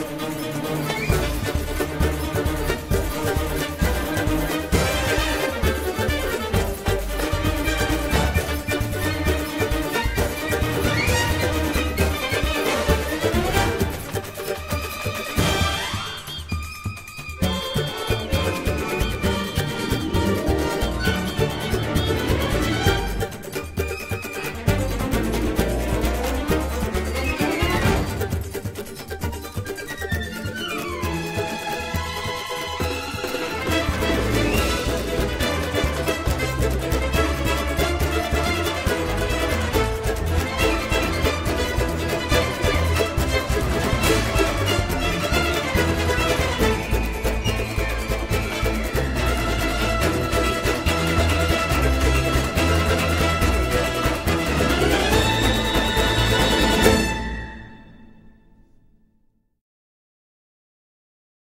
Música